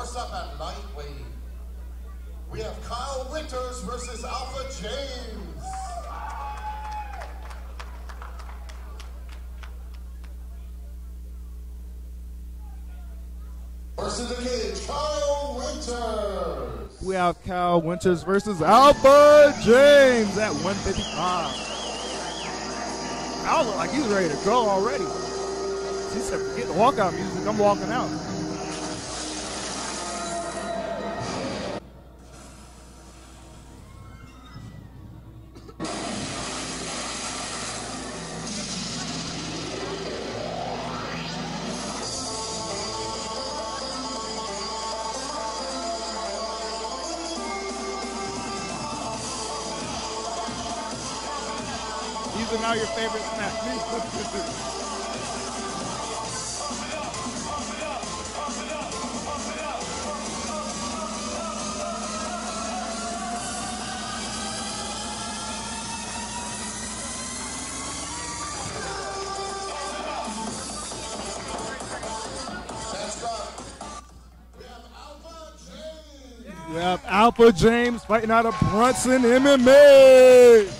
First up at lightweight, we have Kyle Winters versus Alpha James. In the Kyle Winters. We have Kyle Winters versus Alpha James at 155. Kyle look like he's ready to go already. He said, forget the walkout music, I'm walking out. These are now your favorite snacks. Have Alpha James fighting out of Brunson MMA.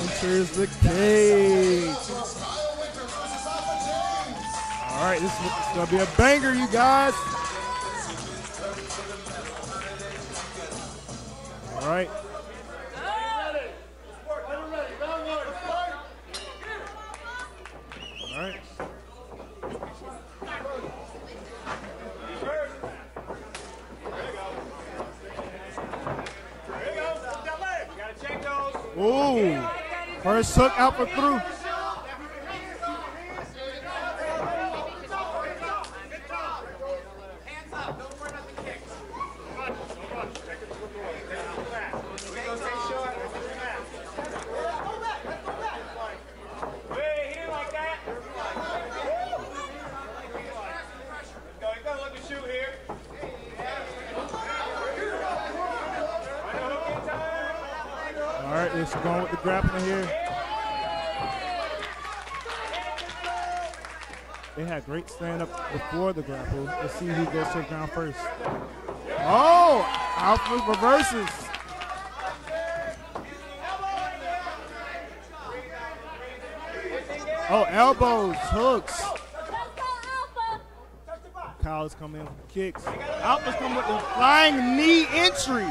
versus the James. All right, this is gonna be a banger, you guys. All right. All right. Ooh. First hook out for through. All right, is going with the grappling here. They had great stand up before the grapple. Let's see who goes to the ground first. Oh, Alpha reverses. Oh, elbows, hooks. Kyle's coming in with kicks. Alpha's coming with a flying knee entry.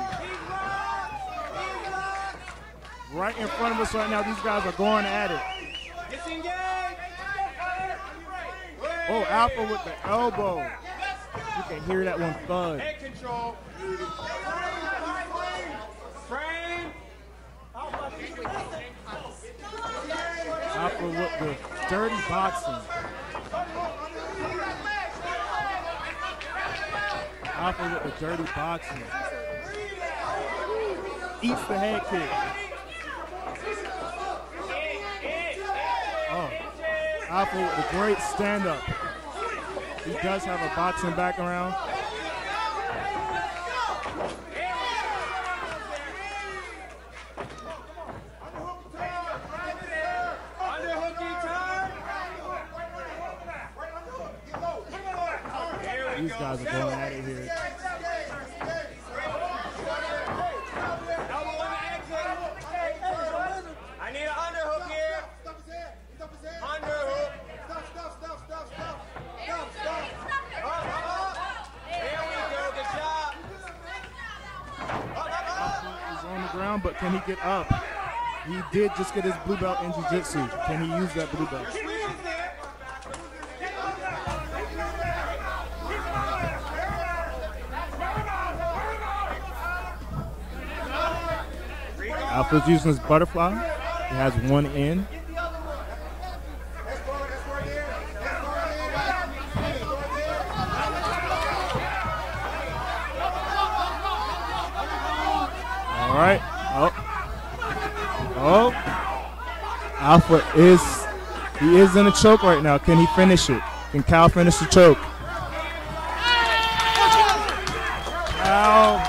Right in front of us right now, these guys are going at it. Oh, Alpha with the elbow. You can hear that one thud. Head control. Frame. Alpha with the dirty boxing. Alpha with the dirty boxing. Eats the head kick. Oh, with the great stand up. He does have a boxing background. These guys are going at it here. Elbow on the exit. I need an underhook here. Underhook. Up, up, up. Here we go. Good job. Ground, but can he get up? He did just get his blue belt in jiu-jitsu. Can he use that blue belt? Alpha's using his butterfly. He has one in. All right. Oh. Oh. Alpha is he is in a choke right now. Can he finish it? Can Cal finish the choke? Cal.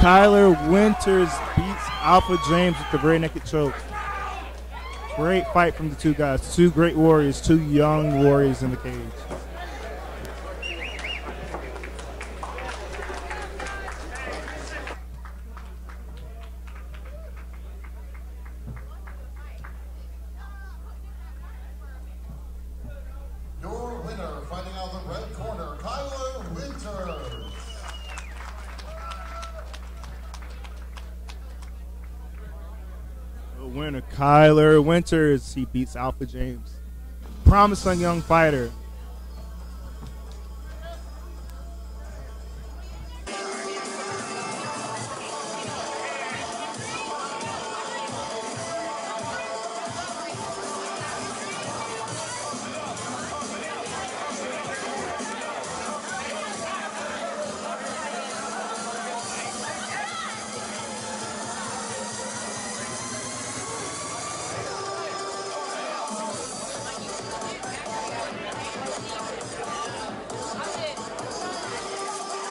Kyler Winters beats Alpha James with the rear naked choke. Great fight from the two guys. Two great warriors, two young warriors in the cage. Your winner, fighting out of the red corner, Kyler Winters. The winner, Kyler Winters. He beats Alpha James. Promising young fighter.